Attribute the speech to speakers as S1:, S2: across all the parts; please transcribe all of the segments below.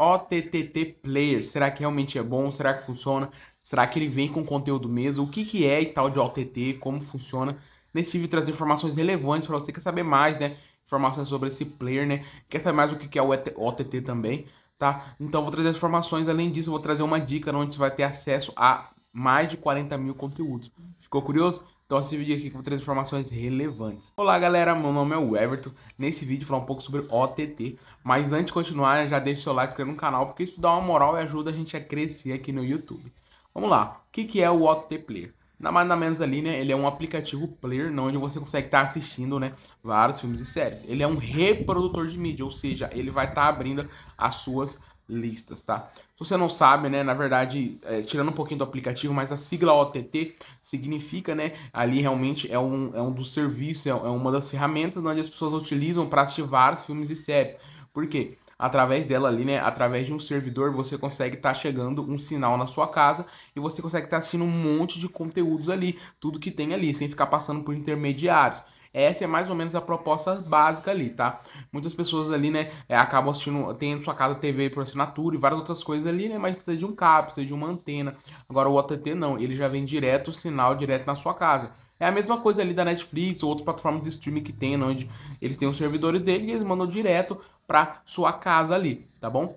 S1: OTTT Player. Será que realmente é bom? Será que funciona? Será que ele vem com conteúdo mesmo? O que, que é esse tal de OTT? Como funciona? Nesse vídeo trazer informações relevantes para você que quer saber mais, né? Informações sobre esse player, né? Quer saber mais o que, que é o OTT também, tá? Então vou trazer as informações. Além disso, vou trazer uma dica onde você vai ter acesso a mais de 40 mil conteúdos. Ficou curioso? Então esse vídeo aqui vou trazer informações relevantes. Olá galera, meu nome é o Everton. Nesse vídeo falar um pouco sobre OTT. Mas antes de continuar, já deixa o seu like, inscreva no canal, porque isso dá uma moral e ajuda a gente a crescer aqui no YouTube. Vamos lá, o que, que é o OTT Player? Nada mais nada menos ali, né? Ele é um aplicativo player onde você consegue estar assistindo, né? Vários filmes e séries. Ele é um reprodutor de mídia, ou seja, ele vai estar abrindo as suas listas, tá? Se você não sabe, né, na verdade, é, tirando um pouquinho do aplicativo, mas a sigla OTT significa, né, ali realmente é um, é um dos serviços, é, é uma das ferramentas onde as pessoas utilizam para assistir vários filmes e séries. Por quê? Através dela ali, né, através de um servidor, você consegue estar tá chegando um sinal na sua casa e você consegue estar tá assistindo um monte de conteúdos ali, tudo que tem ali, sem ficar passando por intermediários. Essa é mais ou menos a proposta básica ali, tá? Muitas pessoas ali, né, é, acabam assistindo, em sua casa TV por assinatura e várias outras coisas ali, né, mas precisa de um cabo, precisa de uma antena. Agora o OTT não, ele já vem direto o sinal direto na sua casa. É a mesma coisa ali da Netflix ou outras plataformas de streaming que tem, onde eles têm os servidores dele e eles mandam direto para sua casa ali, tá bom?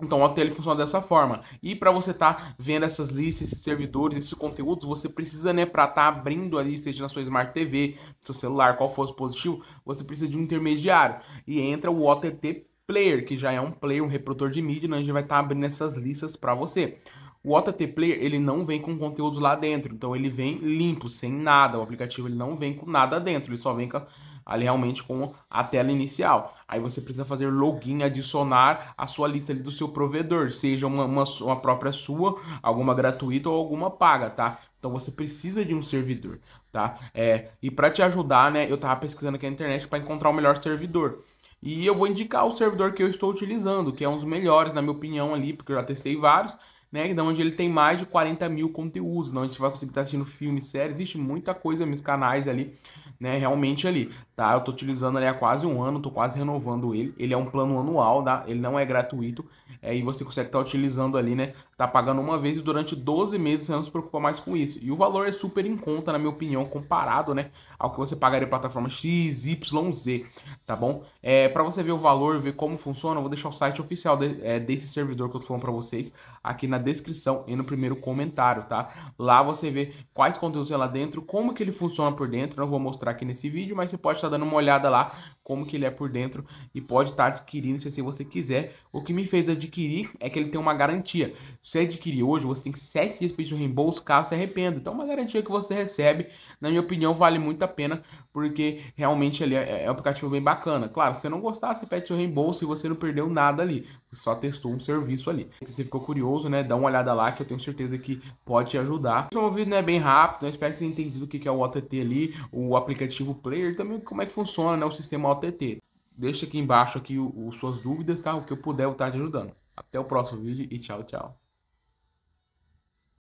S1: Então o OTL funciona dessa forma. E para você estar tá vendo essas listas, esses servidores, esses conteúdos, você precisa, né, para estar tá abrindo ali, seja na sua Smart TV, seu celular, qual for o dispositivo, você precisa de um intermediário. E entra o OTT Player, que já é um player, um reprodutor de mídia, onde vai estar tá abrindo essas listas para você. O OTT Player, ele não vem com conteúdos lá dentro, então ele vem limpo, sem nada. O aplicativo ele não vem com nada dentro, ele só vem com ali realmente com a tela inicial. Aí você precisa fazer login, adicionar a sua lista ali do seu provedor, seja uma, uma, uma própria sua, alguma gratuita ou alguma paga, tá? Então você precisa de um servidor, tá? É, e para te ajudar, né, eu tava pesquisando aqui na internet para encontrar o melhor servidor. E eu vou indicar o servidor que eu estou utilizando, que é um dos melhores, na minha opinião, ali, porque eu já testei vários, né? Da onde ele tem mais de 40 mil conteúdos, onde você vai conseguir estar assistindo filmes, séries, existe muita coisa nos canais ali né, realmente ali, tá? Eu tô utilizando ali há quase um ano, tô quase renovando ele. Ele é um plano anual, tá? Ele não é gratuito, é, e você consegue estar tá utilizando ali, né? Tá pagando uma vez durante 12 meses, você não se preocupa mais com isso. E o valor é super em conta, na minha opinião, comparado, né, ao que você pagaria em plataforma X, Y, Z, tá bom? É, para você ver o valor, ver como funciona, eu vou deixar o site oficial de, é, desse servidor que eu tô falando para vocês aqui na descrição e no primeiro comentário, tá? Lá você vê quais conteúdos tem lá dentro, como que ele funciona por dentro, não vou mostrar aqui nesse vídeo, mas você pode estar dando uma olhada lá como que ele é por dentro e pode estar adquirindo se assim você quiser. O que me fez adquirir é que ele tem uma garantia. Se você adquirir hoje, você tem 7 dias o reembolso caso se arrependa. Então, é uma garantia que você recebe, na minha opinião, vale muito a pena, porque realmente ele é, é um aplicativo bem bacana. Claro, se você não gostar, você pede o reembolso e você não perdeu nada ali. Só testou um serviço ali. Se você ficou curioso, né, dá uma olhada lá que eu tenho certeza que pode te ajudar. O vídeo né, bem rápido, né, espero que você tenha entendido o que é o OTT ali, o aplicativo Player, também como é que funciona, né, o sistema OTT. Deixa aqui embaixo aqui o, o suas dúvidas, tá? O que eu puder eu estar te ajudando. Até o próximo vídeo e tchau, tchau.